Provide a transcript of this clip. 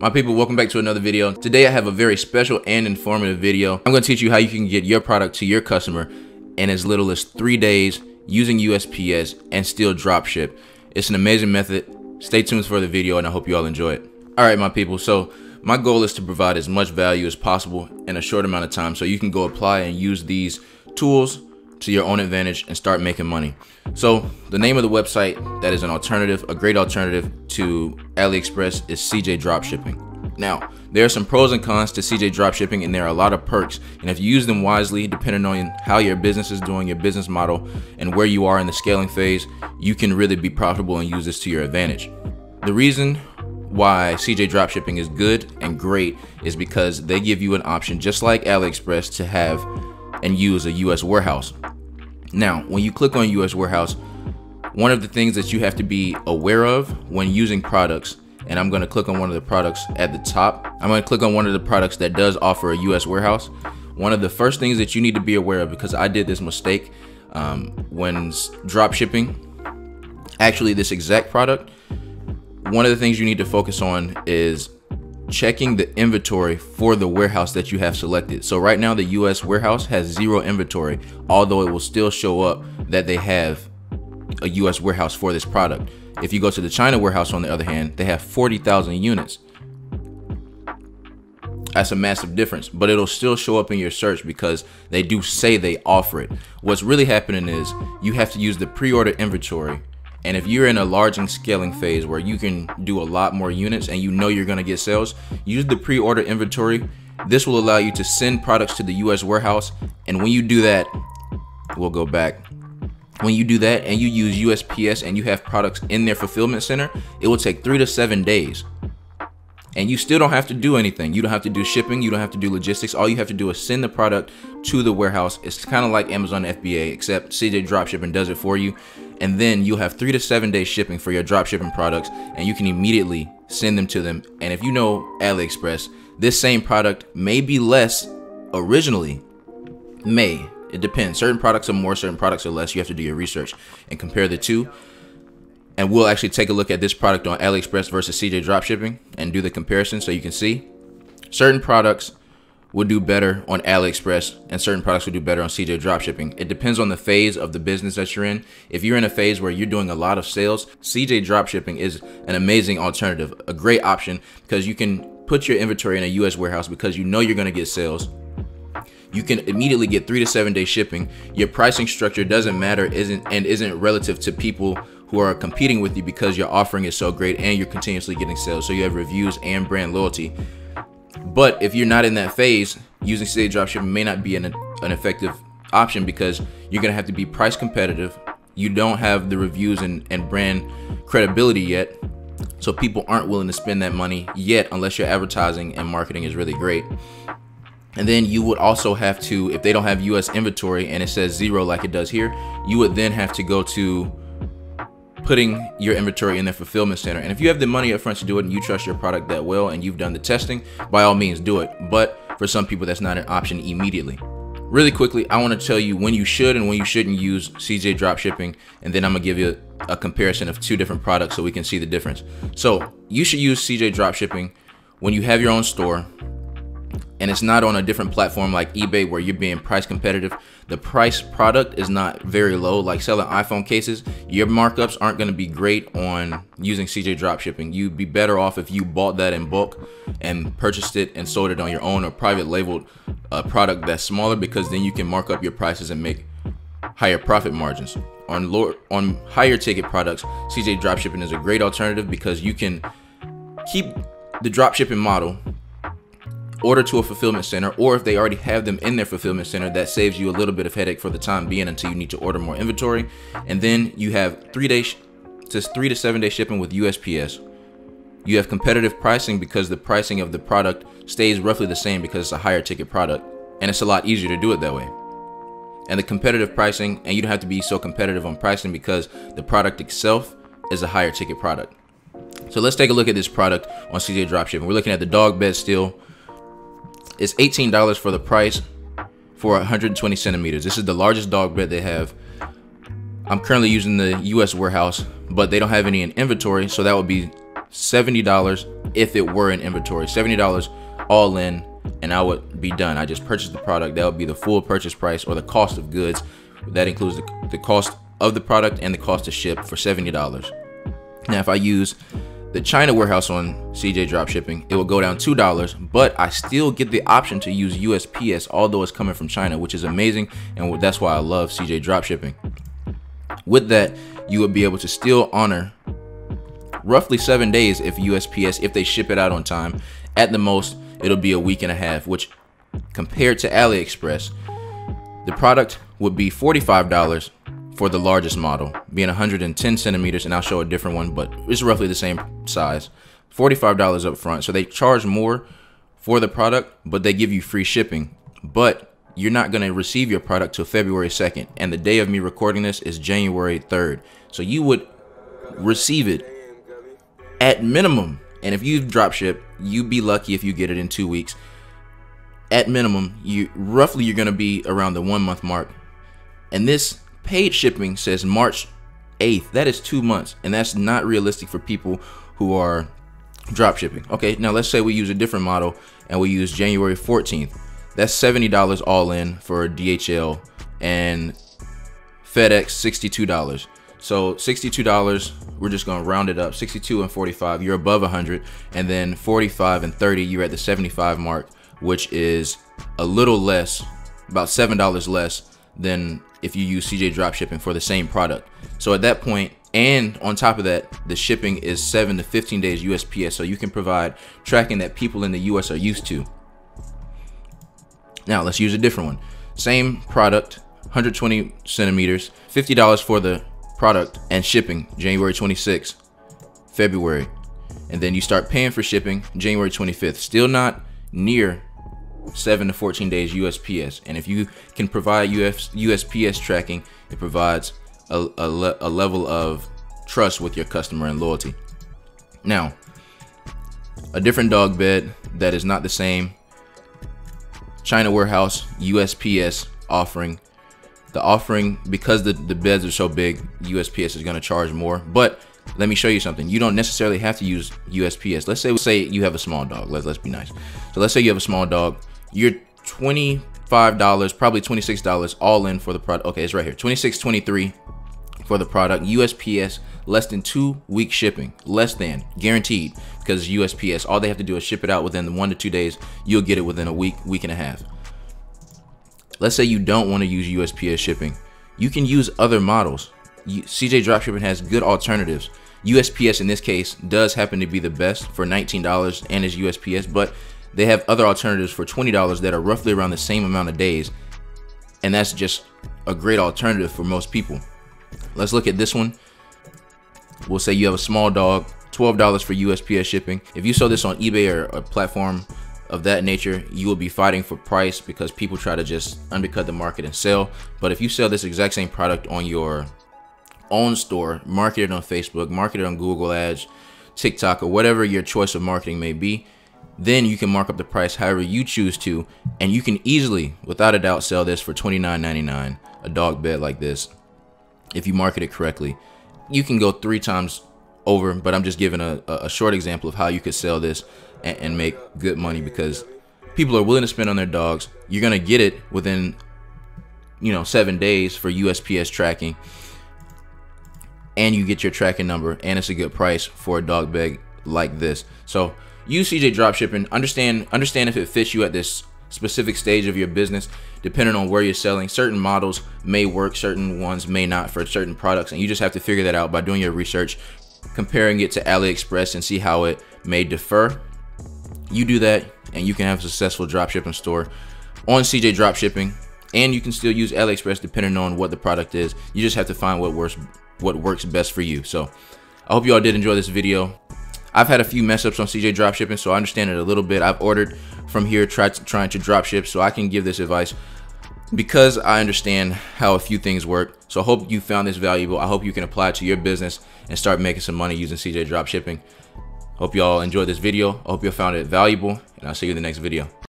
My people, welcome back to another video. Today I have a very special and informative video. I'm gonna teach you how you can get your product to your customer in as little as three days using USPS and still drop ship. It's an amazing method. Stay tuned for the video and I hope you all enjoy it. All right, my people, so my goal is to provide as much value as possible in a short amount of time so you can go apply and use these tools to your own advantage and start making money. So the name of the website that is an alternative, a great alternative to AliExpress is CJ Dropshipping. Now, there are some pros and cons to CJ Dropshipping and there are a lot of perks. And if you use them wisely, depending on how your business is doing, your business model, and where you are in the scaling phase, you can really be profitable and use this to your advantage. The reason why CJ Dropshipping is good and great is because they give you an option, just like AliExpress, to have and use a US warehouse. Now, when you click on US warehouse, one of the things that you have to be aware of when using products, and I'm going to click on one of the products at the top. I'm going to click on one of the products that does offer a US warehouse. One of the first things that you need to be aware of, because I did this mistake um, when drop shipping, actually this exact product, one of the things you need to focus on is checking the inventory for the warehouse that you have selected. So right now the US warehouse has zero inventory, although it will still show up that they have a US warehouse for this product. If you go to the China warehouse on the other hand, they have 40,000 units. That's a massive difference, but it'll still show up in your search because they do say they offer it. What's really happening is you have to use the pre-order inventory and if you're in a large and scaling phase where you can do a lot more units and you know you're gonna get sales, use the pre-order inventory. This will allow you to send products to the US warehouse. And when you do that, we'll go back. When you do that and you use USPS and you have products in their fulfillment center, it will take three to seven days and you still don't have to do anything. You don't have to do shipping. You don't have to do logistics. All you have to do is send the product to the warehouse. It's kind of like Amazon FBA, except CJ Dropshipping does it for you. And then you'll have three to seven days shipping for your dropshipping products, and you can immediately send them to them. And if you know AliExpress, this same product may be less originally. May. It depends. Certain products are more, certain products are less. You have to do your research and compare the two and we'll actually take a look at this product on AliExpress versus CJ Dropshipping and do the comparison so you can see certain products will do better on AliExpress and certain products will do better on CJ Dropshipping. It depends on the phase of the business that you're in. If you're in a phase where you're doing a lot of sales, CJ Dropshipping is an amazing alternative, a great option because you can put your inventory in a US warehouse because you know you're going to get sales. You can immediately get 3 to 7 day shipping. Your pricing structure doesn't matter isn't and isn't relative to people who are competing with you because your offering is so great and you're continuously getting sales. So you have reviews and brand loyalty. But if you're not in that phase, using CJ Dropshipping may not be an, an effective option because you're gonna have to be price competitive. You don't have the reviews and, and brand credibility yet. So people aren't willing to spend that money yet unless your advertising and marketing is really great. And then you would also have to, if they don't have US inventory and it says zero like it does here, you would then have to go to putting your inventory in their fulfillment center. And if you have the money up front to do it and you trust your product that well and you've done the testing, by all means do it. But for some people, that's not an option immediately. Really quickly, I want to tell you when you should and when you shouldn't use CJ dropshipping, and then I'm gonna give you a, a comparison of two different products so we can see the difference. So you should use CJ dropshipping when you have your own store and it's not on a different platform like eBay where you're being price competitive. The price product is not very low. Like selling iPhone cases, your markups aren't going to be great on using CJ dropshipping. You'd be better off if you bought that in bulk and purchased it and sold it on your own or private labeled a product that's smaller because then you can mark up your prices and make higher profit margins. On lower on higher ticket products, CJ dropshipping is a great alternative because you can keep the dropshipping model order to a fulfillment center, or if they already have them in their fulfillment center, that saves you a little bit of headache for the time being until you need to order more inventory. And then you have three days to three to seven day shipping with USPS. You have competitive pricing because the pricing of the product stays roughly the same because it's a higher ticket product, and it's a lot easier to do it that way. And the competitive pricing, and you don't have to be so competitive on pricing because the product itself is a higher ticket product. So let's take a look at this product on CJ Dropshipping. We're looking at the dog bed steel it's $18 for the price for 120 centimeters. This is the largest dog bed they have. I'm currently using the US warehouse, but they don't have any in inventory, so that would be $70 if it were in inventory. $70 all in and I would be done. I just purchased the product. That would be the full purchase price or the cost of goods. That includes the, the cost of the product and the cost to ship for $70. Now, if I use the China warehouse on CJ Dropshipping, it will go down $2, but I still get the option to use USPS, although it's coming from China, which is amazing. And that's why I love CJ Dropshipping. With that, you would be able to still honor roughly seven days if USPS, if they ship it out on time. At the most, it'll be a week and a half, which compared to AliExpress, the product would be $45 for the largest model, being 110 centimeters, and I'll show a different one, but it's roughly the same size. $45 up front. So they charge more for the product, but they give you free shipping. But you're not going to receive your product till February 2nd. And the day of me recording this is January 3rd. So you would receive it at minimum. And if you drop ship, you'd be lucky if you get it in two weeks. At minimum, you roughly you're going to be around the one month mark. And this Paid shipping says March 8th. That is two months, and that's not realistic for people who are drop shipping. Okay, now let's say we use a different model and we use January 14th. That's $70 all in for DHL and FedEx $62. So $62, we're just gonna round it up. 62 and 45, you're above 100, and then 45 and 30, you're at the 75 mark, which is a little less, about $7 less than if you use CJ dropshipping for the same product. So at that point, and on top of that, the shipping is 7 to 15 days USPS, so you can provide tracking that people in the US are used to. Now, let's use a different one. Same product, 120 centimeters, $50 for the product and shipping January 26th, February. And then you start paying for shipping January 25th. Still not near 7 to 14 days USPS. And if you can provide US, USPS tracking, it provides a, a, le a level of trust with your customer and loyalty. Now, a different dog bed that is not the same. China Warehouse USPS offering. The offering, because the, the beds are so big, USPS is going to charge more. But let me show you something. You don't necessarily have to use USPS. Let's say say you have a small dog. Let's let's be nice. So let's say you have a small dog you're $25, probably $26 all in for the product. Okay, it's right here. 26, 23 for the product. USPS, less than two week shipping, less than guaranteed because USPS, all they have to do is ship it out within the one to two days. You'll get it within a week, week and a half. Let's say you don't want to use USPS shipping. You can use other models. CJ Dropshipping has good alternatives. USPS in this case does happen to be the best for $19 and is USPS, but they have other alternatives for $20 that are roughly around the same amount of days. And that's just a great alternative for most people. Let's look at this one. We'll say you have a small dog, $12 for USPS shipping. If you sell this on eBay or a platform of that nature, you will be fighting for price because people try to just undercut the market and sell. But if you sell this exact same product on your own store, market it on Facebook, market it on Google Ads, TikTok, or whatever your choice of marketing may be, then you can mark up the price however you choose to, and you can easily, without a doubt, sell this for $29.99, a dog bed like this, if you market it correctly. You can go three times over, but I'm just giving a, a short example of how you could sell this and, and make good money because people are willing to spend on their dogs. You're gonna get it within, you know, seven days for USPS tracking, and you get your tracking number, and it's a good price for a dog bed like this. So use CJ dropshipping. Understand understand if it fits you at this specific stage of your business, depending on where you're selling. Certain models may work, certain ones may not for certain products, and you just have to figure that out by doing your research, comparing it to AliExpress and see how it may differ. You do that, and you can have a successful dropshipping store on CJ Dropshipping, and you can still use AliExpress depending on what the product is. You just have to find what works what works best for you. So I hope you all did enjoy this video. I've had a few mess ups on CJ dropshipping, so I understand it a little bit. I've ordered from here, tried to, trying to dropship, so I can give this advice because I understand how a few things work. So I hope you found this valuable. I hope you can apply it to your business and start making some money using CJ dropshipping. Hope y'all enjoyed this video. I hope you found it valuable, and I'll see you in the next video.